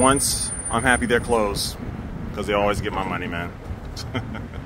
once, I'm happy they're closed because they always get my money, man.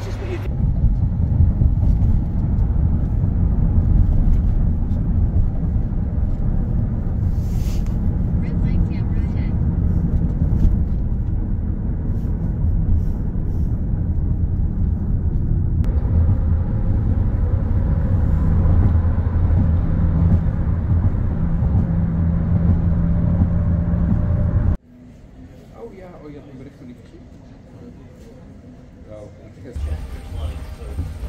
it's just what you do. Ik denk het.